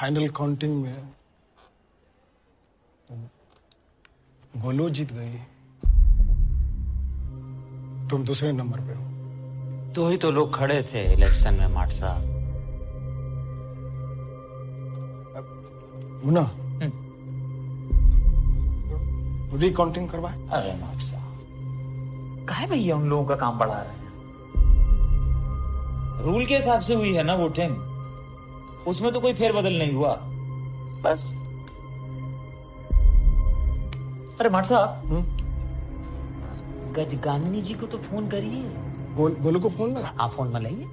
Final counting में गोलू जीत गई। तुम दूसरे नंबर पे हो। तो ही तो लोग खड़े थे इलेक्शन में माट साहब। मुन्ना रिकाउंटिंग करवाए। अरे माट साहब काहे भैया उन लोगों का काम बढ़ा रहे हैं? रूल के हिसाब से हुई है ना वोटिंग उसमें तो कोई फेरबदल नहीं हुआ। बस। अरे मठ साहब। हम्म? गजगामिनी जी को तो फ़ोन करिए। गोल, को फ़ोन लगा। आप फ़ोन में लाइए।